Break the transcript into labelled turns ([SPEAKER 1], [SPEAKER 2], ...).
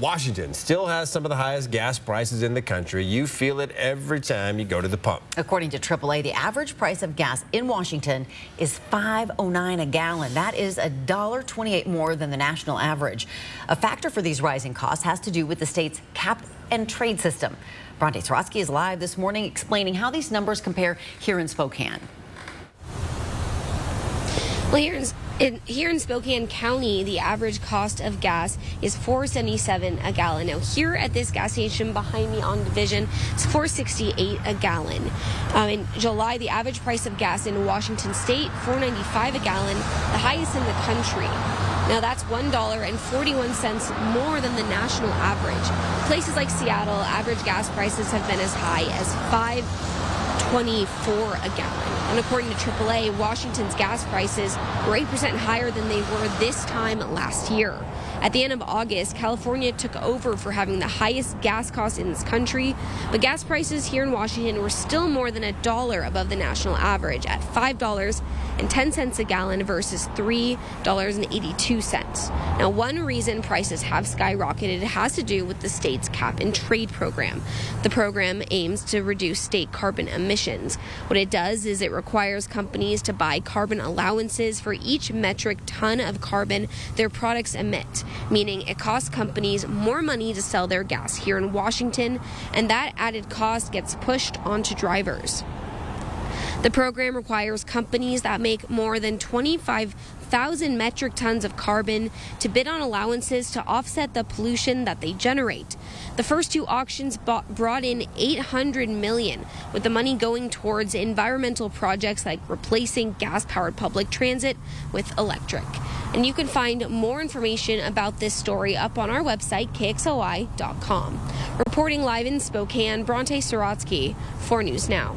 [SPEAKER 1] Washington still has some of the highest gas prices in the country. You feel it every time you go to the pump.
[SPEAKER 2] According to AAA, the average price of gas in Washington is 5.09 a gallon. That is $1.28 more than the national average. A factor for these rising costs has to do with the state's cap and trade system. Bronte Sorotsky is live this morning explaining how these numbers compare here in Spokane.
[SPEAKER 3] Well, here in, here in Spokane County, the average cost of gas is 4.77 a gallon. Now, here at this gas station behind me on Division, it's 4.68 a gallon. Um, in July, the average price of gas in Washington State, 4.95 a gallon, the highest in the country. Now that's $1.41 more than the national average. Places like Seattle, average gas prices have been as high as 5 24 a gallon. And according to AAA, Washington's gas prices were 8% higher than they were this time last year. At the end of August, California took over for having the highest gas costs in this country, but gas prices here in Washington were still more than a dollar above the national average at $5.10 a gallon versus $3.82. Now, one reason prices have skyrocketed has to do with the state's cap and trade program. The program aims to reduce state carbon emissions. What it does is it requires companies to buy carbon allowances for each metric ton of carbon their products emit meaning it costs companies more money to sell their gas here in Washington, and that added cost gets pushed onto drivers. The program requires companies that make more than 25,000 metric tons of carbon to bid on allowances to offset the pollution that they generate. The first two auctions bought, brought in 800 million, with the money going towards environmental projects like replacing gas-powered public transit with electric. And you can find more information about this story up on our website, kxly.com. Reporting live in Spokane, Bronte Sorotsky, 4 News Now.